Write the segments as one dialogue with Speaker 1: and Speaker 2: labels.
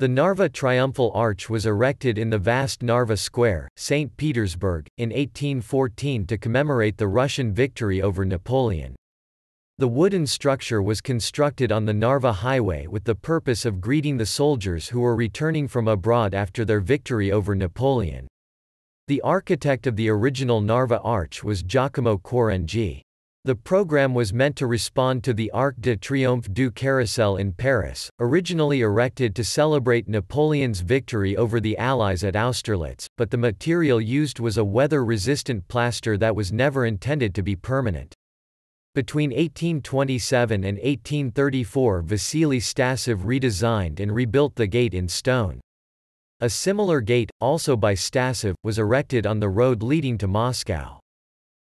Speaker 1: The Narva Triumphal Arch was erected in the vast Narva Square, St. Petersburg, in 1814 to commemorate the Russian victory over Napoleon. The wooden structure was constructed on the Narva Highway with the purpose of greeting the soldiers who were returning from abroad after their victory over Napoleon. The architect of the original Narva Arch was Giacomo Quarenghi. The program was meant to respond to the Arc de Triomphe du Carrousel in Paris, originally erected to celebrate Napoleon's victory over the Allies at Austerlitz, but the material used was a weather-resistant plaster that was never intended to be permanent. Between 1827 and 1834 Vasily Stasov redesigned and rebuilt the gate in stone. A similar gate, also by Stasov, was erected on the road leading to Moscow.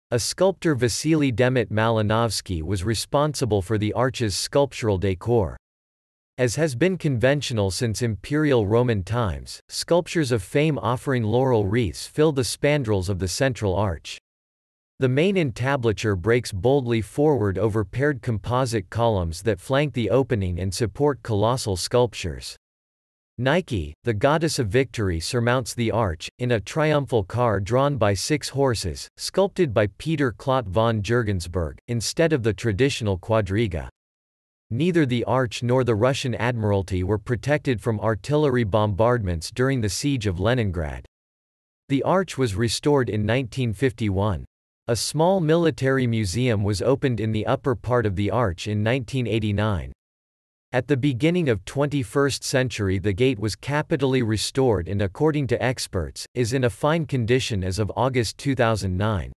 Speaker 1: A sculptor Vasily Demut-Malinovsky was responsible for the arch's sculptural decor. As has been conventional since Imperial Roman times, sculptures of fame offering laurel wreaths fill the spandrels of the central arch. The main entablature breaks boldly forward over paired composite columns that flank the opening and support colossal sculptures. Nike, the goddess of victory surmounts the arch, in a triumphal car drawn by six horses, sculpted by Peter Clodt von Jürgensburg, instead of the traditional quadriga. Neither the arch nor the Russian Admiralty were protected from artillery bombardments during the siege of Leningrad. The arch was restored in 1951. A small military museum was opened in the upper part of the arch in 1989. At the beginning of 21st century the gate was capitally restored and according to experts, is in a fine condition as of August 2009.